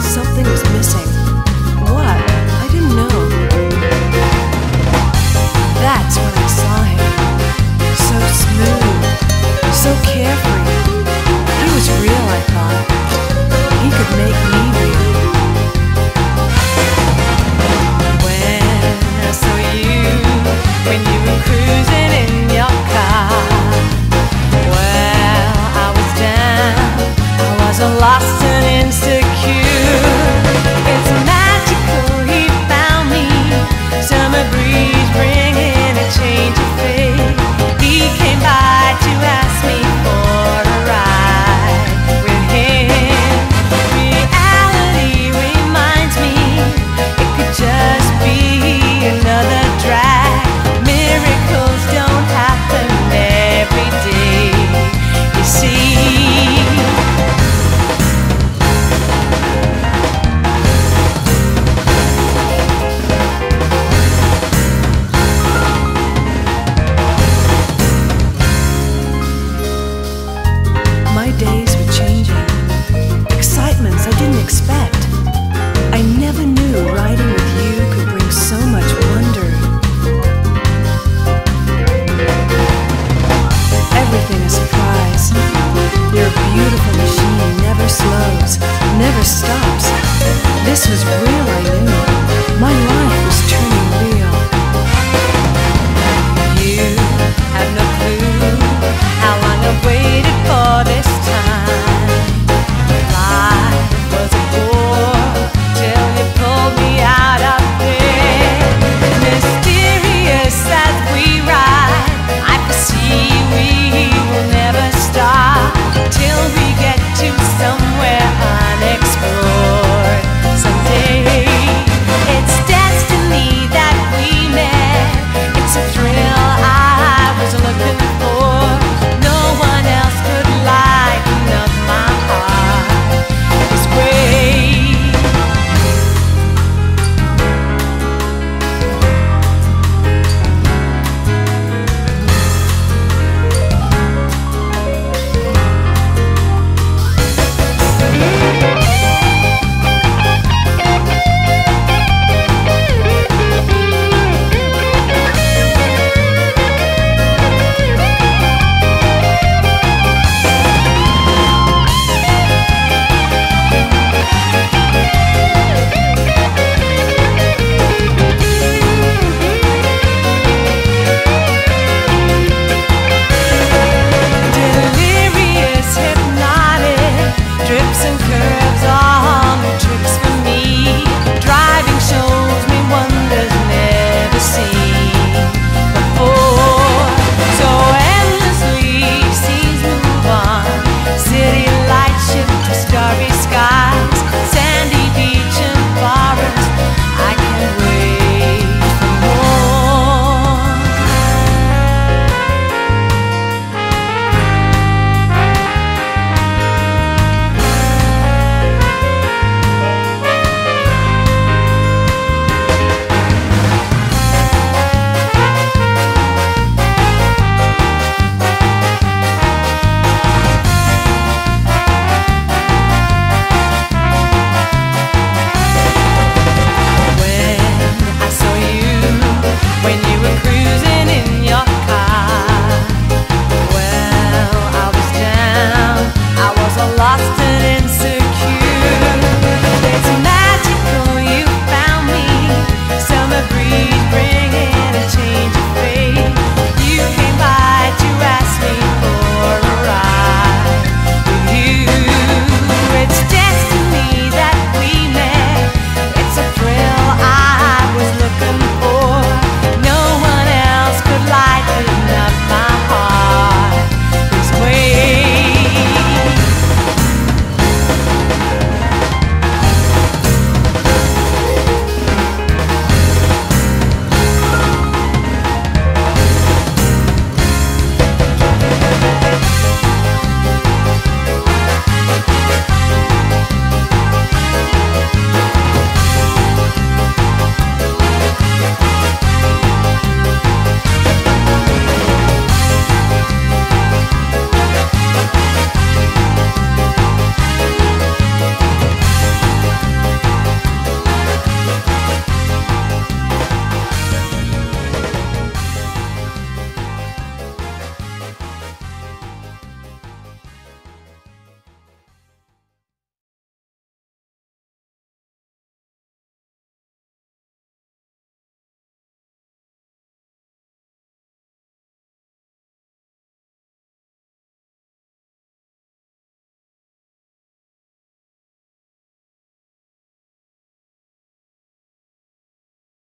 something was missing.